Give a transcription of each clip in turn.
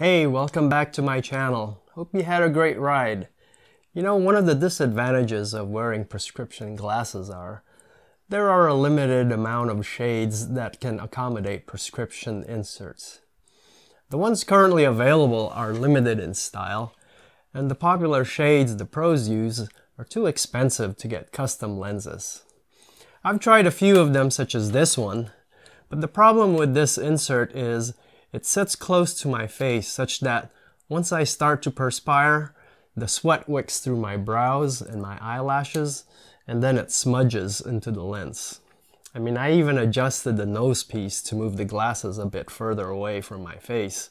Hey, welcome back to my channel. Hope you had a great ride. You know, one of the disadvantages of wearing prescription glasses are there are a limited amount of shades that can accommodate prescription inserts. The ones currently available are limited in style, and the popular shades the pros use are too expensive to get custom lenses. I've tried a few of them such as this one, but the problem with this insert is it sits close to my face such that once I start to perspire, the sweat wicks through my brows and my eyelashes, and then it smudges into the lens. I mean, I even adjusted the nose piece to move the glasses a bit further away from my face,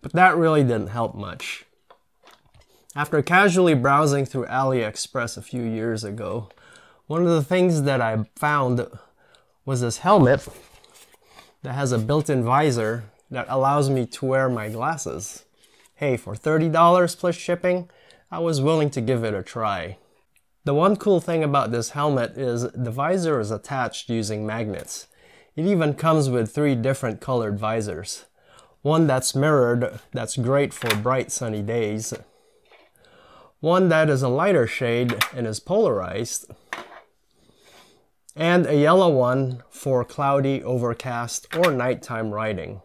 but that really didn't help much. After casually browsing through AliExpress a few years ago, one of the things that I found was this helmet that has a built-in visor that allows me to wear my glasses. Hey, for $30 plus shipping, I was willing to give it a try. The one cool thing about this helmet is the visor is attached using magnets. It even comes with three different colored visors. One that's mirrored, that's great for bright sunny days. One that is a lighter shade and is polarized. And a yellow one for cloudy, overcast, or nighttime riding.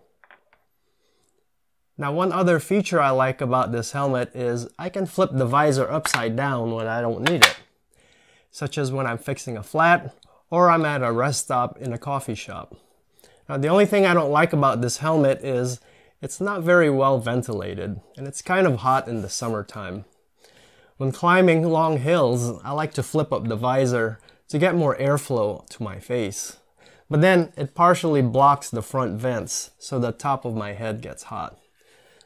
Now one other feature I like about this helmet is I can flip the visor upside down when I don't need it, such as when I'm fixing a flat or I'm at a rest stop in a coffee shop. Now the only thing I don't like about this helmet is it's not very well ventilated and it's kind of hot in the summertime. When climbing long hills, I like to flip up the visor to get more airflow to my face. But then it partially blocks the front vents so the top of my head gets hot.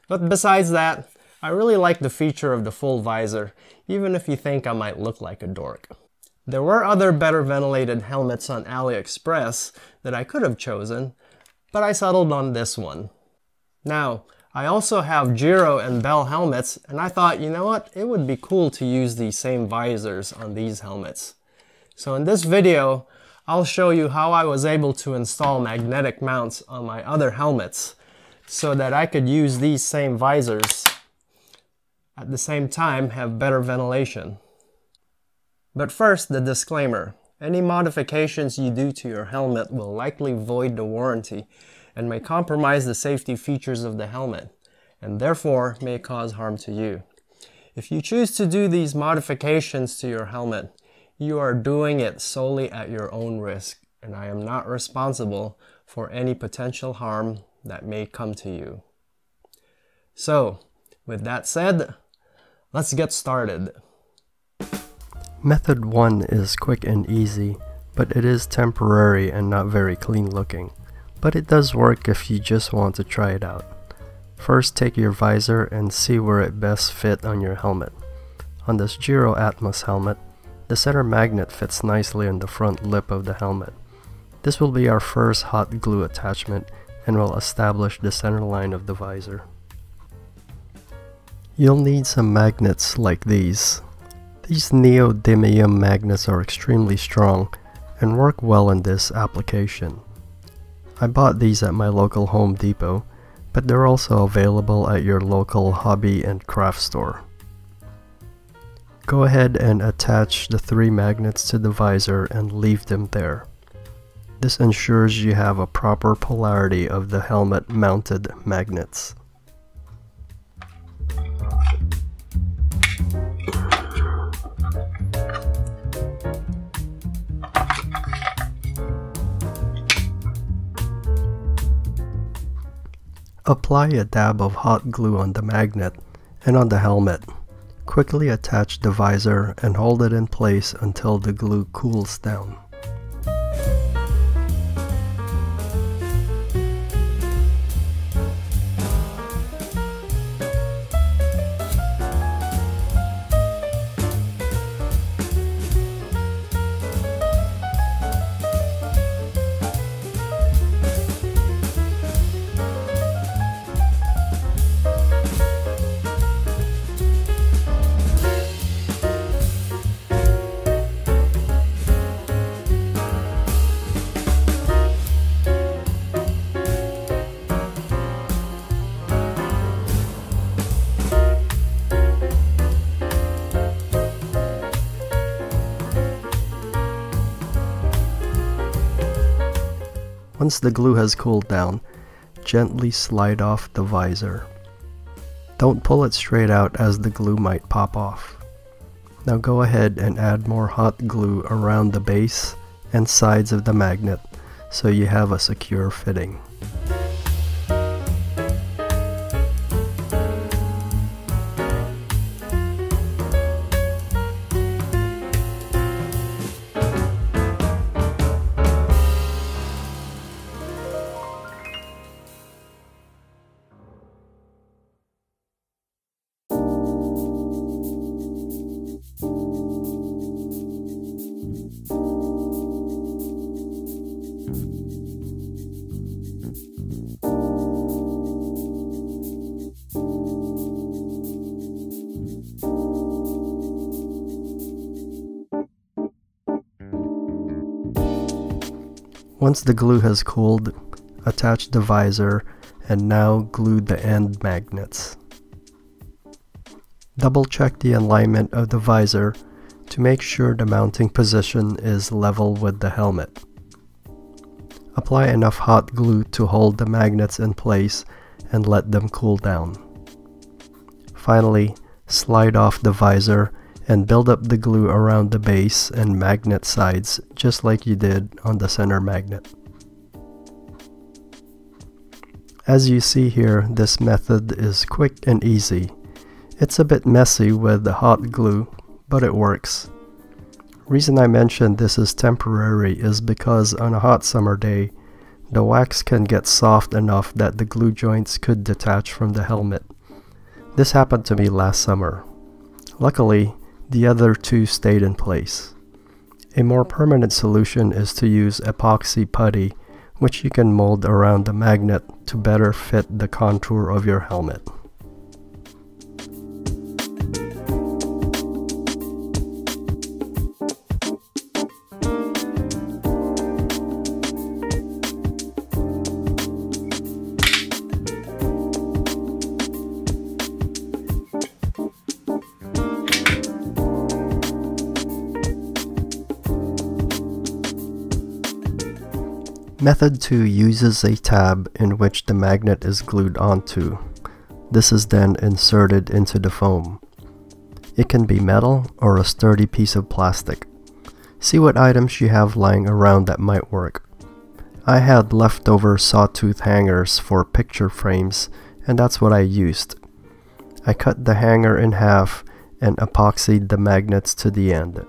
But besides that, I really like the feature of the full visor, even if you think I might look like a dork. There were other better ventilated helmets on AliExpress that I could have chosen, but I settled on this one. Now, I also have Giro and Bell helmets, and I thought, you know what, it would be cool to use these same visors on these helmets. So in this video, I'll show you how I was able to install magnetic mounts on my other helmets so that I could use these same visors at the same time have better ventilation. But first, the disclaimer. Any modifications you do to your helmet will likely void the warranty and may compromise the safety features of the helmet, and therefore may cause harm to you. If you choose to do these modifications to your helmet, you are doing it solely at your own risk, and I am not responsible for any potential harm that may come to you. So, with that said, let's get started. Method 1 is quick and easy, but it is temporary and not very clean looking. But it does work if you just want to try it out. First take your visor and see where it best fit on your helmet. On this Giro Atmos helmet, the center magnet fits nicely on the front lip of the helmet. This will be our first hot glue attachment and will establish the center line of the visor. You'll need some magnets like these. These neodymium magnets are extremely strong and work well in this application. I bought these at my local Home Depot, but they're also available at your local hobby and craft store. Go ahead and attach the three magnets to the visor and leave them there. This ensures you have a proper polarity of the helmet mounted magnets. Apply a dab of hot glue on the magnet and on the helmet. Quickly attach the visor and hold it in place until the glue cools down. Once the glue has cooled down, gently slide off the visor. Don't pull it straight out as the glue might pop off. Now go ahead and add more hot glue around the base and sides of the magnet so you have a secure fitting. Once the glue has cooled, attach the visor and now glue the end magnets. Double check the alignment of the visor to make sure the mounting position is level with the helmet. Apply enough hot glue to hold the magnets in place and let them cool down. Finally, slide off the visor and build up the glue around the base and magnet sides just like you did on the center magnet. As you see here, this method is quick and easy. It's a bit messy with the hot glue, but it works. Reason I mentioned this is temporary is because on a hot summer day, the wax can get soft enough that the glue joints could detach from the helmet. This happened to me last summer. Luckily, the other two stayed in place. A more permanent solution is to use epoxy putty, which you can mold around the magnet to better fit the contour of your helmet. Method 2 uses a tab in which the magnet is glued onto. This is then inserted into the foam. It can be metal or a sturdy piece of plastic. See what items you have lying around that might work. I had leftover sawtooth hangers for picture frames and that's what I used. I cut the hanger in half and epoxied the magnets to the end.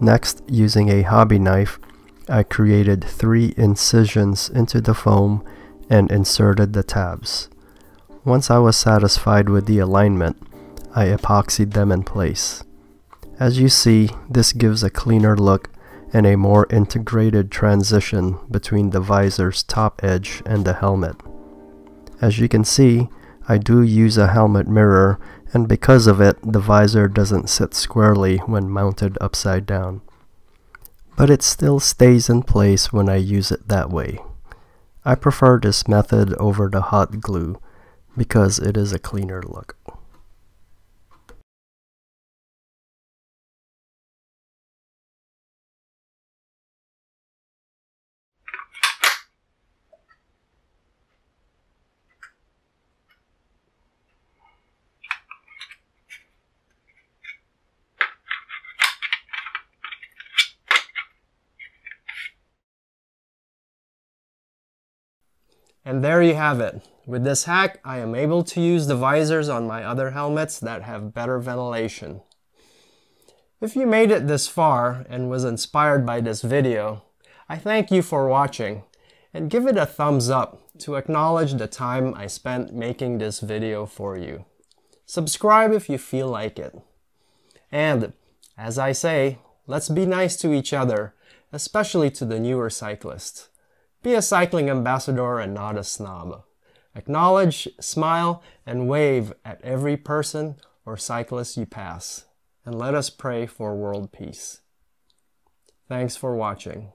Next, using a hobby knife, I created three incisions into the foam and inserted the tabs. Once I was satisfied with the alignment, I epoxied them in place. As you see, this gives a cleaner look and a more integrated transition between the visor's top edge and the helmet. As you can see, I do use a helmet mirror and because of it, the visor doesn't sit squarely when mounted upside down but it still stays in place when I use it that way. I prefer this method over the hot glue because it is a cleaner look. And there you have it. With this hack, I am able to use the visors on my other helmets that have better ventilation. If you made it this far and was inspired by this video, I thank you for watching and give it a thumbs up to acknowledge the time I spent making this video for you. Subscribe if you feel like it. And, as I say, let's be nice to each other, especially to the newer cyclists. Be a cycling ambassador and not a snob. Acknowledge, smile, and wave at every person or cyclist you pass. And let us pray for world peace. Thanks for watching.